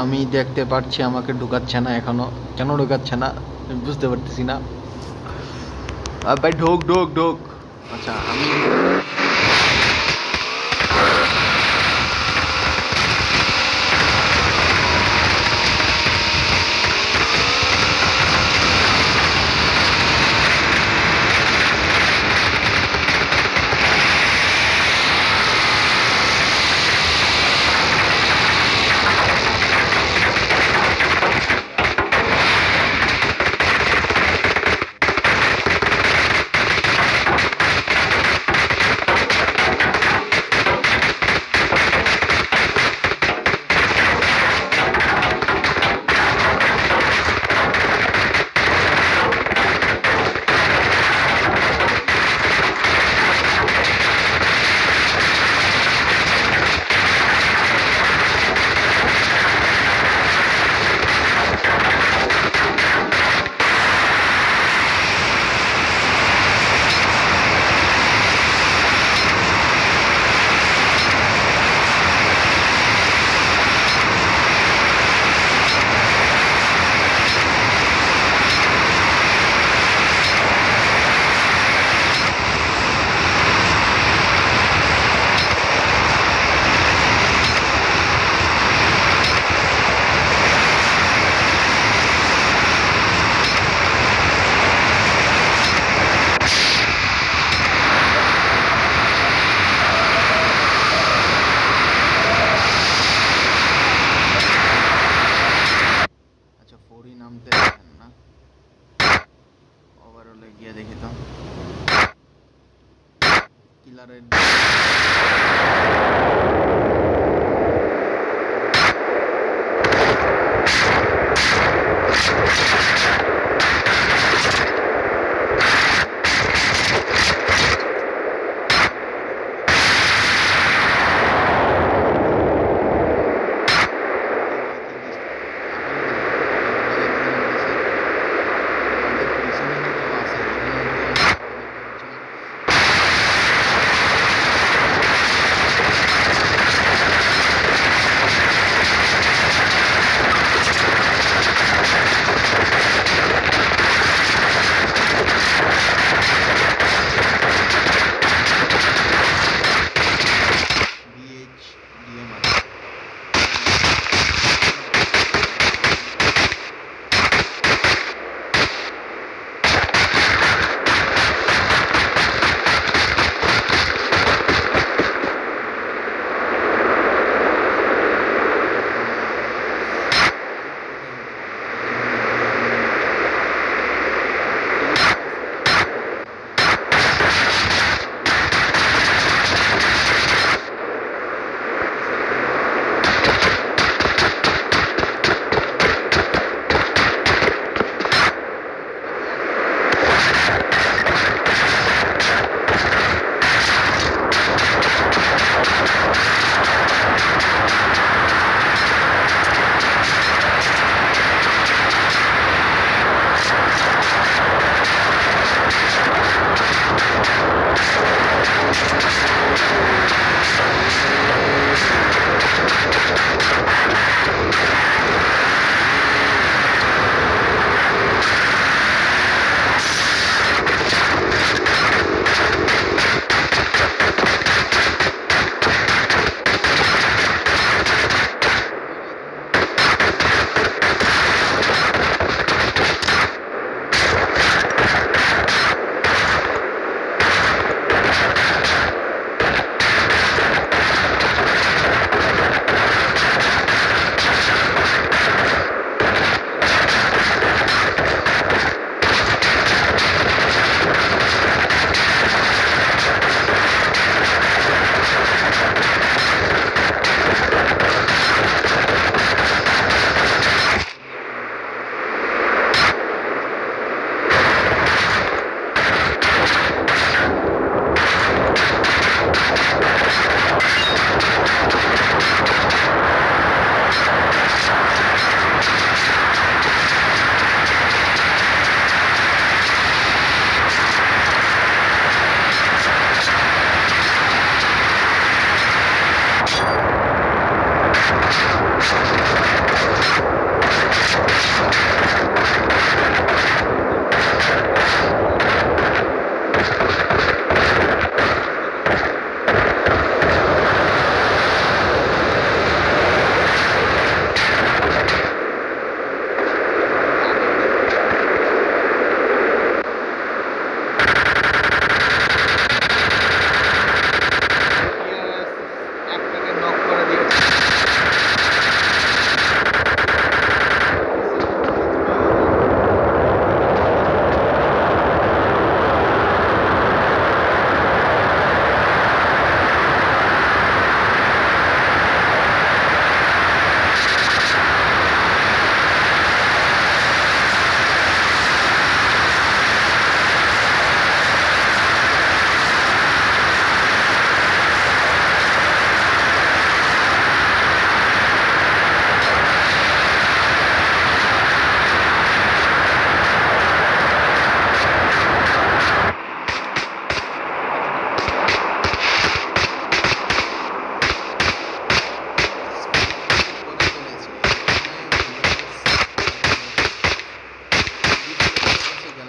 আমি দেখতে পাচ্ছি আমাকে ঢুকাচ্ছে না এখনও। কেন ঢুকাচ্ছে না? বুঝতে পারতেছি না। ভাই, ঢোক ঢোক ঢোক। আচ্ছা আমি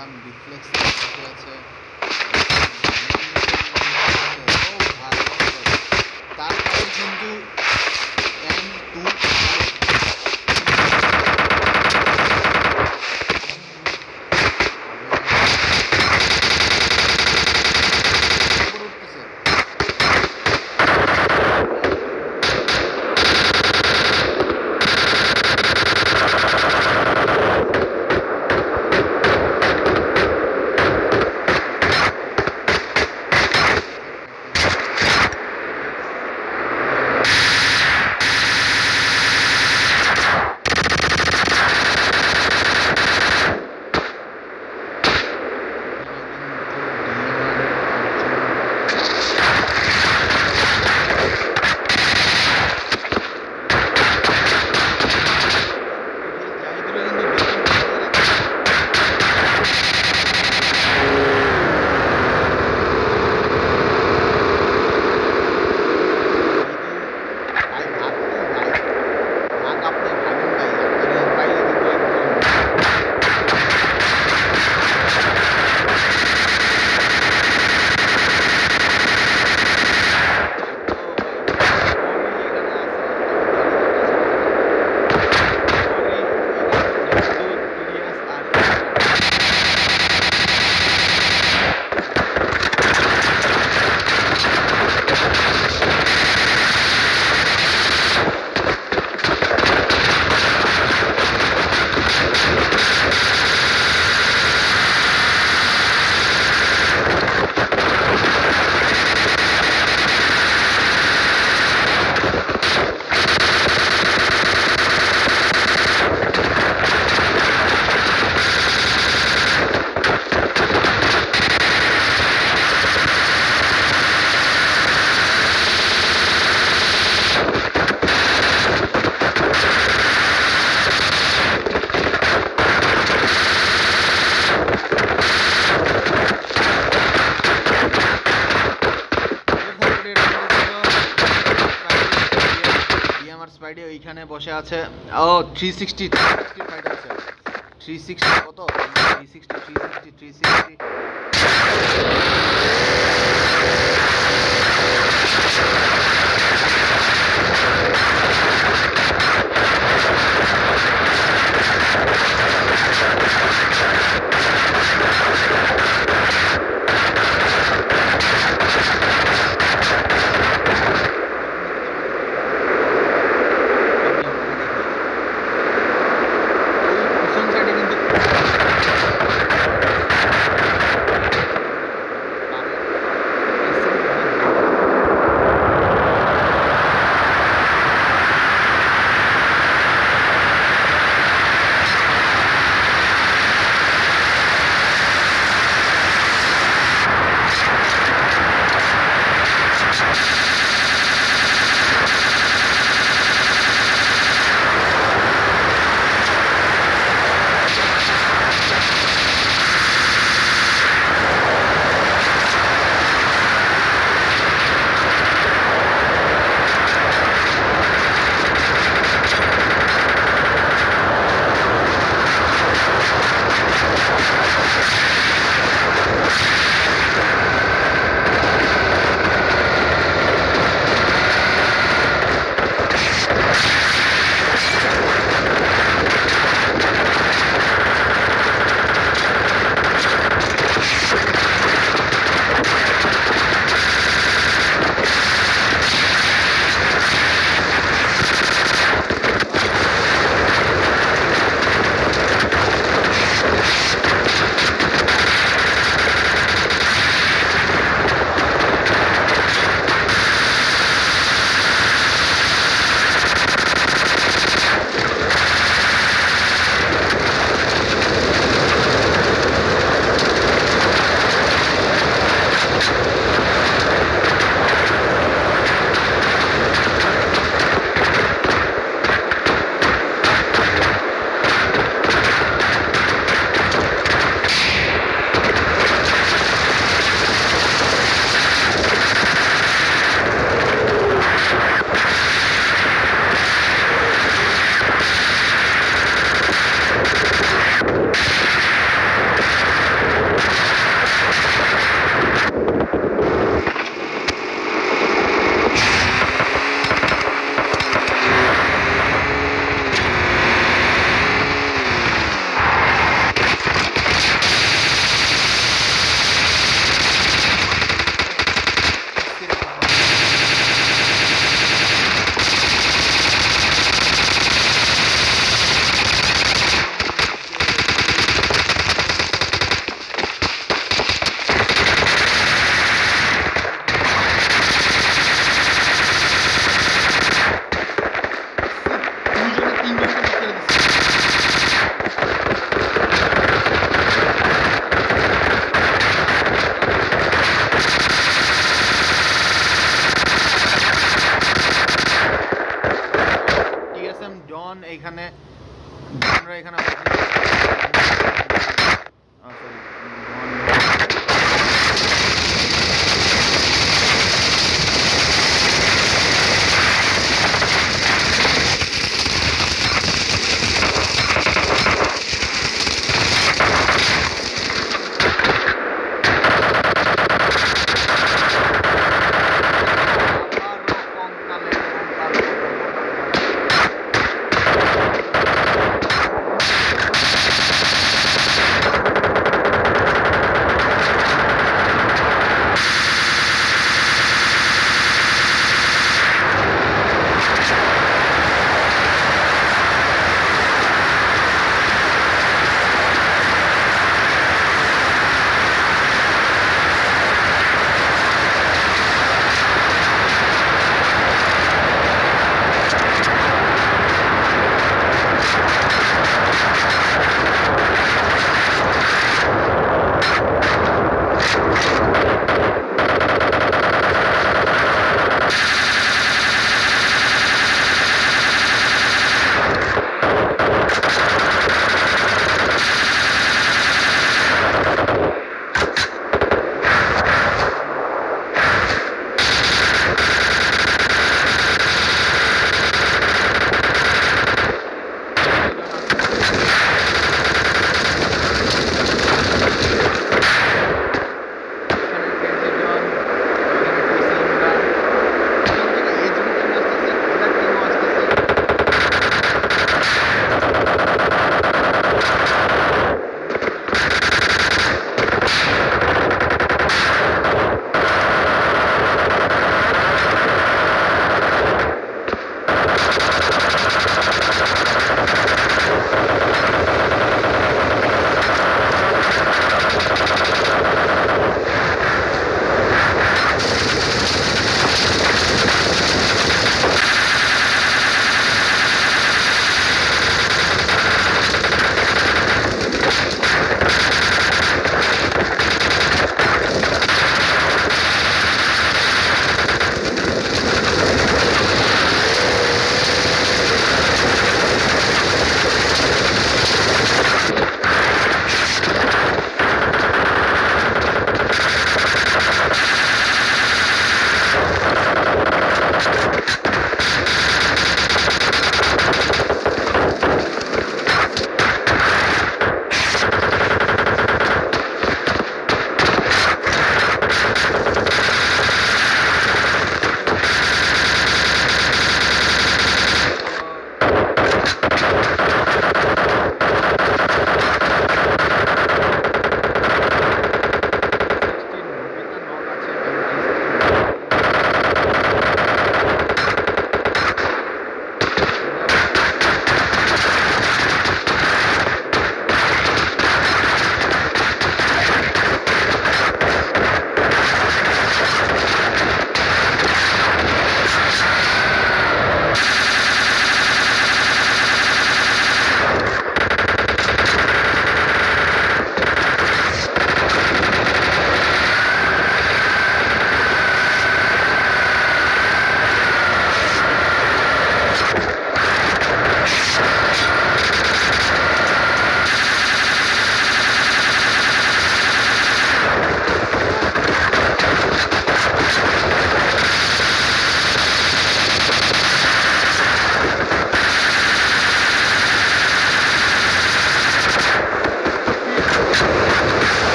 lang, die Flex, die আছে ওইখানে বসে আছে, ও থ্রি সিক্সটি থ্রি ফাইট আছে। থ্রি সিক্সটি কত? Three sixty three sixty three sixty পিছন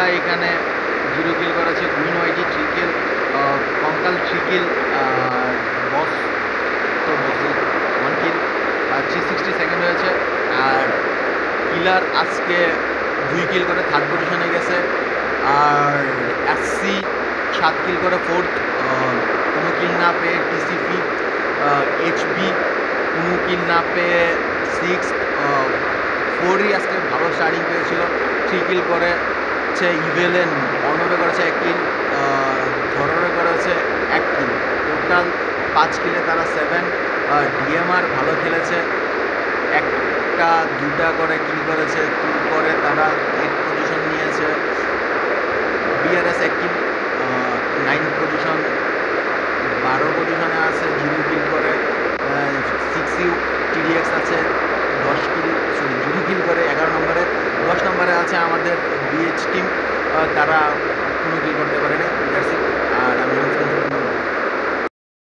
তারপরে এখানে জিরো কিল করেছে কুইন ওয়াইটি থ্রি কিল কঙ্কাল থ্রি কিল বস তো বসই ওয়ান কিল আর থ্রি সিক্সটি সেকেন্ড হয়েছে, আর কিলার আজকে দুই কিল করে থার্ড পজিশনে গেছে, আর এসসি সাত কিল করে ফোর্থ কোনো কিল না পেয়ে টিসি ফিফথ এইচবি কোনো কিল না পেয়ে সিক্স ফোরই আজকে ভালো স্টার্টিং পেয়েছিল থ্রি কিল করে হচ্ছে ইভেলেন অর্ণবে করেছে এক কিল ধররে করেছে এক কিল। টোটাল পাঁচ কিলে তারা সেভেন ডিএমআর ভালো খেলেছে। একটা, দুটা করে কিল করেছে কিল করে তারা এইট পজিশন নিয়েছে। বিআরএস এক কিল নাইন পজিশন বারো পজিশনে আছে জিরো কিল করে সিক্স টিডিএক্স আছে, দশ কিল সরি জিরো কিল করে এগারো নম্বরে। দশ নম্বরে আছে আমাদের বিএইচ টিম তারা কোনো কি করতে পারে না